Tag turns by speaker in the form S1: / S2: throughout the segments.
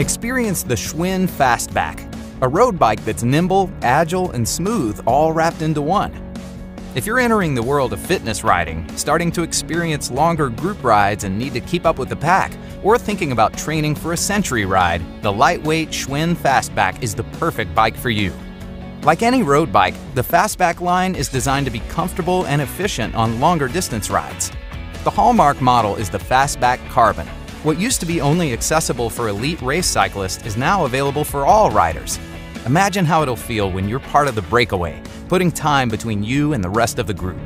S1: experience the Schwinn Fastback, a road bike that's nimble, agile, and smooth all wrapped into one. If you're entering the world of fitness riding, starting to experience longer group rides and need to keep up with the pack, or thinking about training for a century ride, the lightweight Schwinn Fastback is the perfect bike for you. Like any road bike, the Fastback line is designed to be comfortable and efficient on longer distance rides. The hallmark model is the Fastback Carbon. What used to be only accessible for elite race cyclists is now available for all riders. Imagine how it'll feel when you're part of the breakaway, putting time between you and the rest of the group.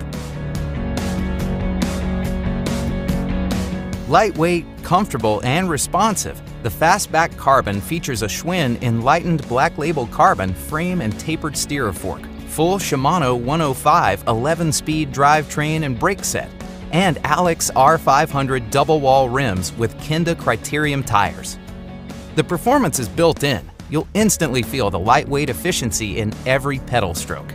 S1: Lightweight, comfortable, and responsive, the Fastback Carbon features a Schwinn enlightened black label carbon frame and tapered steerer fork, full Shimano 105 11-speed drivetrain and brake set, and Alex R500 double wall rims with Kenda Criterium tires. The performance is built in. You'll instantly feel the lightweight efficiency in every pedal stroke.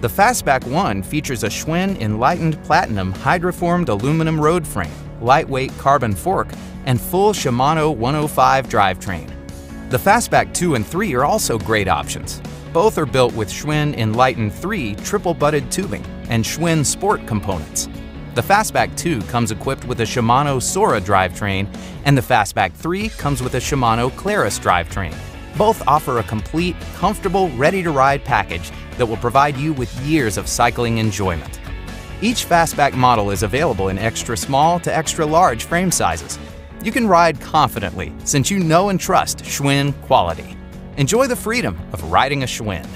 S1: The Fastback 1 features a Schwinn Enlightened Platinum hydroformed aluminum road frame, lightweight carbon fork, and full Shimano 105 drivetrain. The Fastback 2 and 3 are also great options. Both are built with Schwinn Enlighten 3 triple butted tubing and Schwinn Sport components. The Fastback 2 comes equipped with a Shimano Sora drivetrain, and the Fastback 3 comes with a Shimano Claris drivetrain. Both offer a complete, comfortable, ready-to-ride package that will provide you with years of cycling enjoyment. Each Fastback model is available in extra small to extra large frame sizes. You can ride confidently since you know and trust Schwinn quality. Enjoy the freedom of riding a Schwinn.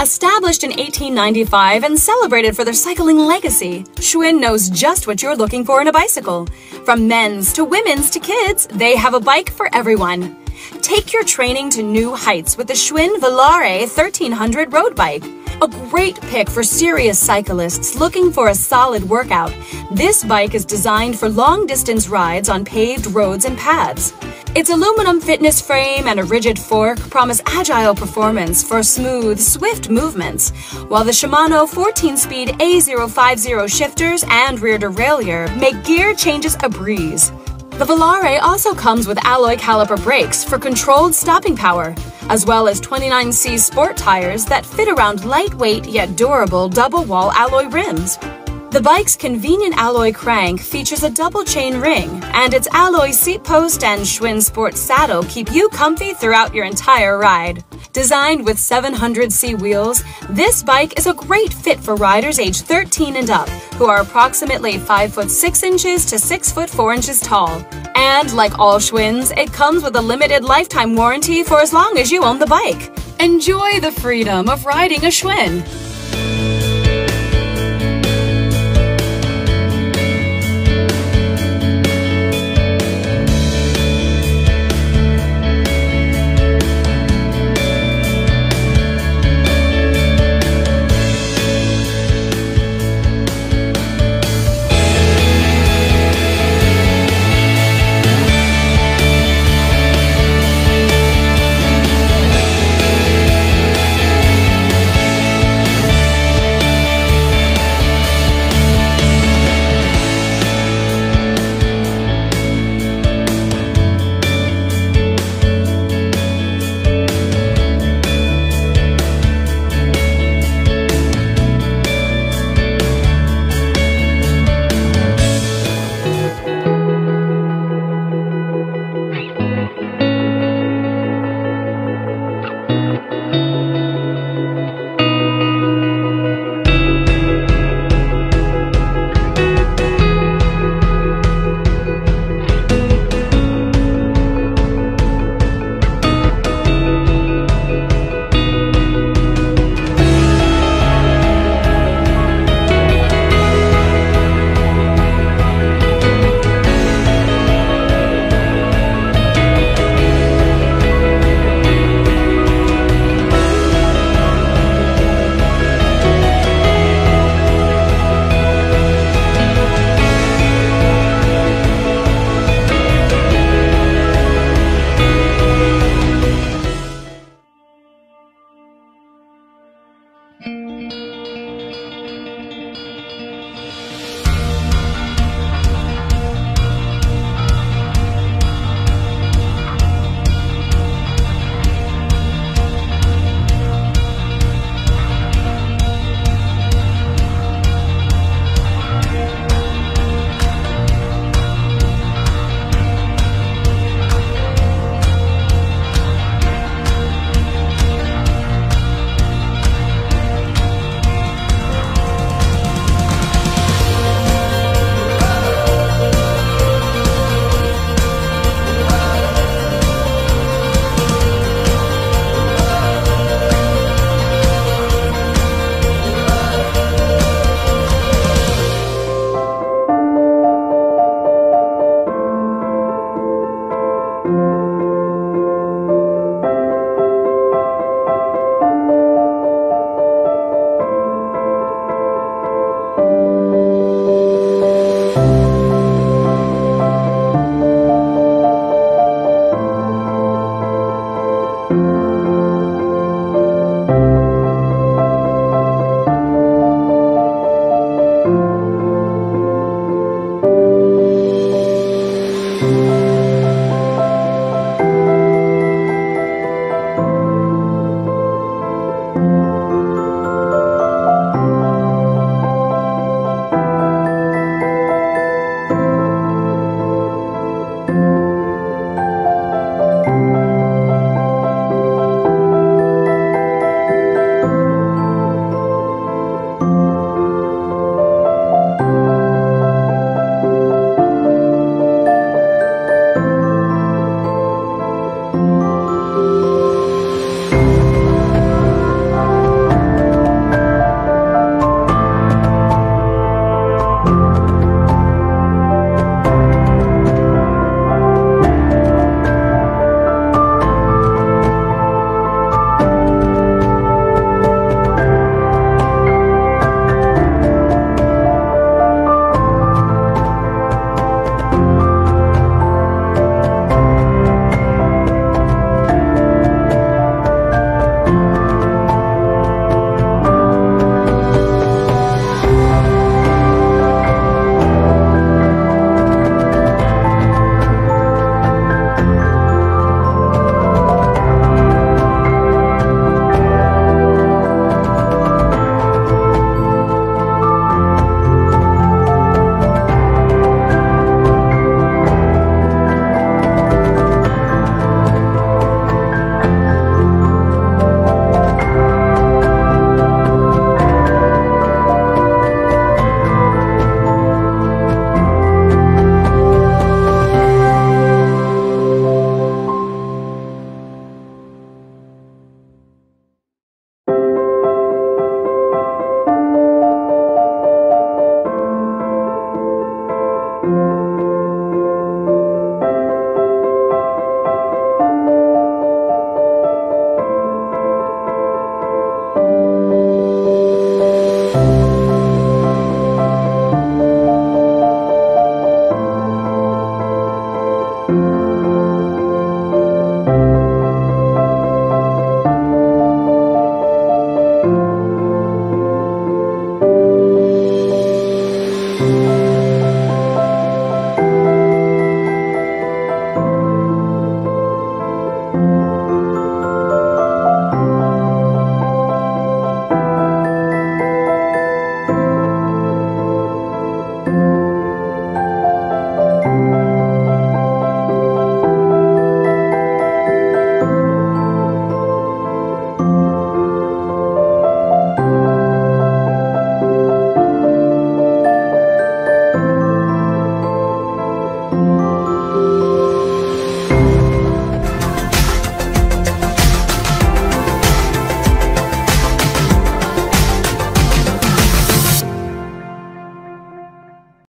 S2: Established in 1895 and celebrated for their cycling legacy, Schwinn knows just what you're looking for in a bicycle. From men's to women's to kids, they have a bike for everyone. Take your training to new heights with the Schwinn Volare 1300 road bike. A great pick for serious cyclists looking for a solid workout. This bike is designed for long distance rides on paved roads and paths. Its aluminum fitness frame and a rigid fork promise agile performance for smooth, swift movements, while the Shimano 14-speed A050 shifters and rear derailleur make gear changes a breeze. The Volare also comes with alloy caliper brakes for controlled stopping power, as well as 29C sport tires that fit around lightweight yet durable double-wall alloy rims. The bike's convenient alloy crank features a double chain ring, and its alloy seat post and Schwinn Sport saddle keep you comfy throughout your entire ride. Designed with 700C wheels, this bike is a great fit for riders age 13 and up, who are approximately 5 foot 6 inches to 6 foot 4 inches tall. And like all Schwinns, it comes with a limited lifetime warranty for as long as you own the bike. Enjoy the freedom of riding a Schwinn.